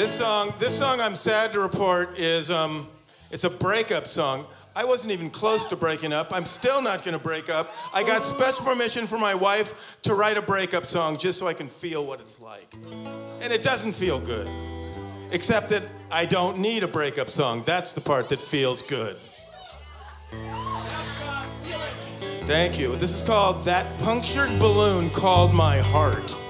This song, this song, I'm sad to report, is um, it's a breakup song. I wasn't even close to breaking up. I'm still not going to break up. I got special permission from my wife to write a breakup song just so I can feel what it's like. And it doesn't feel good. Except that I don't need a breakup song. That's the part that feels good. Thank you. This is called That Punctured Balloon Called My Heart.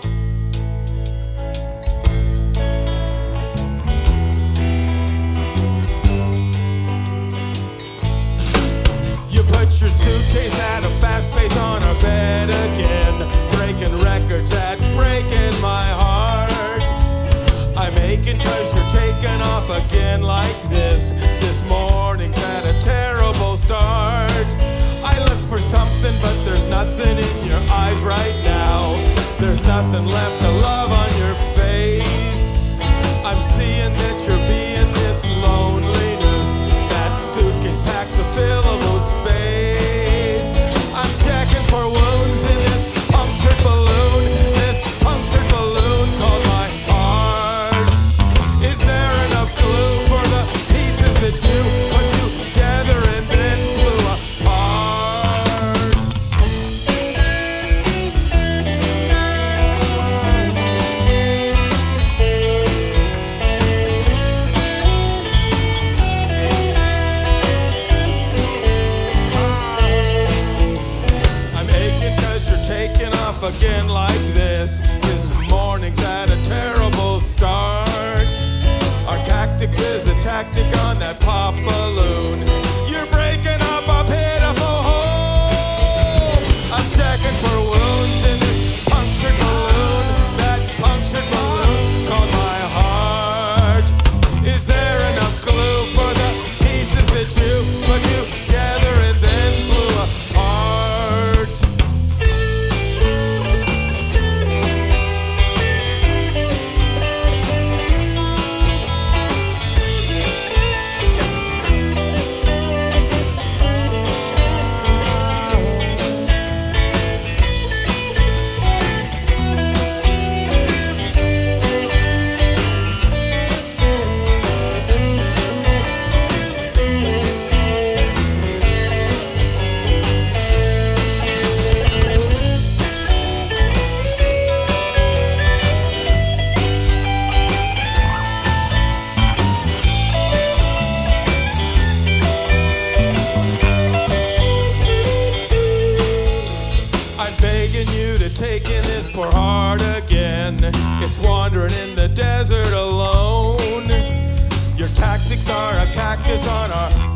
Pace on our bed again. Breaking records at breaking my heart. I'm aching cause you're taking off again like this. This morning's had a terrible start. I look for something, but there's nothing in your eyes right now. There's nothing left to love on your face. I'm seeing that you're being this loneliness. Again like this. This morning's had tactic on that pop It's wandering in the desert alone. Your tactics are a cactus on our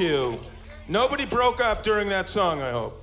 you. Nobody broke up during that song, I hope.